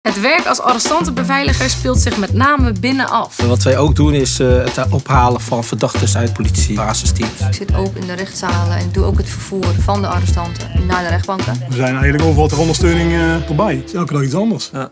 Het werk als arrestantenbeveiliger speelt zich met name binnenaf. Wat wij ook doen is eh, het ophalen van verdachten uit politiebasisteams. Ik zit ook in de rechtszalen en doe ook het vervoer van de arrestanten naar de rechtbanken. We zijn eigenlijk overal ter ondersteuning eh, voorbij. erbij. Het is elke dag iets anders. Ja.